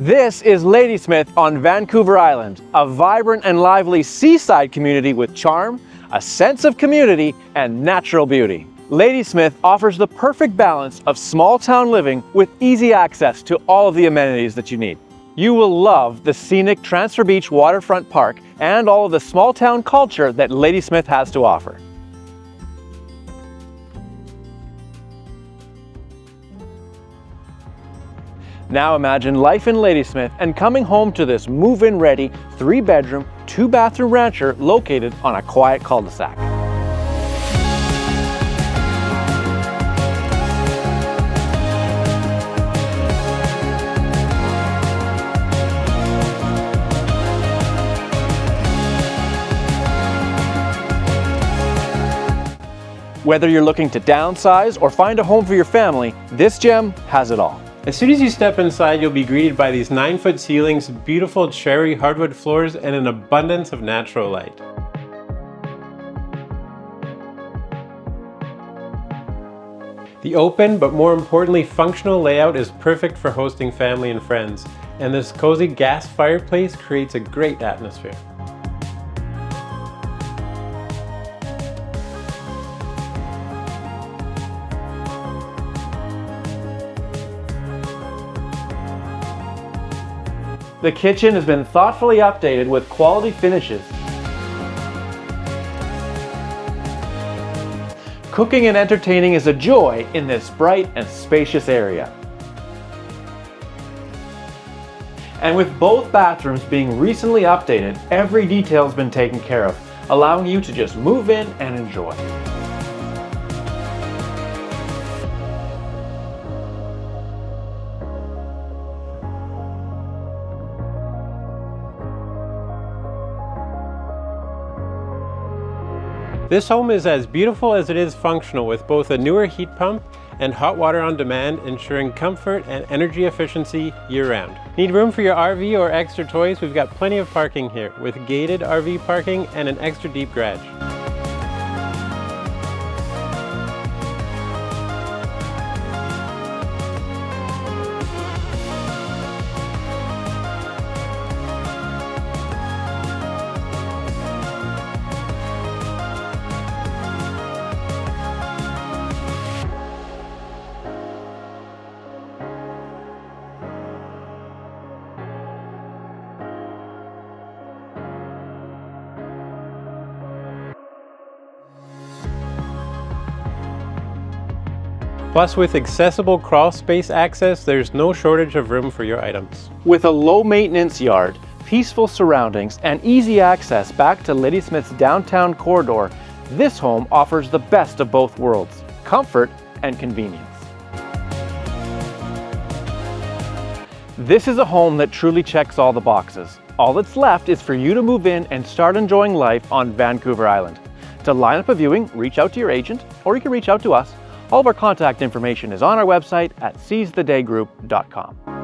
This is Ladysmith on Vancouver Island, a vibrant and lively seaside community with charm, a sense of community, and natural beauty. Ladysmith offers the perfect balance of small town living with easy access to all of the amenities that you need. You will love the scenic Transfer Beach Waterfront Park and all of the small town culture that Ladysmith has to offer. Now imagine life in Ladysmith and coming home to this move-in ready, three bedroom, two bathroom rancher located on a quiet cul-de-sac. Whether you're looking to downsize or find a home for your family, this gem has it all. As soon as you step inside, you'll be greeted by these 9-foot ceilings, beautiful cherry hardwood floors, and an abundance of natural light. The open, but more importantly functional layout is perfect for hosting family and friends, and this cozy gas fireplace creates a great atmosphere. The kitchen has been thoughtfully updated with quality finishes. Cooking and entertaining is a joy in this bright and spacious area. And with both bathrooms being recently updated, every detail has been taken care of, allowing you to just move in and enjoy. This home is as beautiful as it is functional with both a newer heat pump and hot water on demand, ensuring comfort and energy efficiency year-round. Need room for your RV or extra toys? We've got plenty of parking here with gated RV parking and an extra deep garage. Plus with accessible crawl space access, there's no shortage of room for your items. With a low maintenance yard, peaceful surroundings, and easy access back to Ladysmith's downtown corridor, this home offers the best of both worlds, comfort and convenience. This is a home that truly checks all the boxes. All that's left is for you to move in and start enjoying life on Vancouver Island. To line up a viewing, reach out to your agent, or you can reach out to us all of our contact information is on our website at seasthedaygroup.com.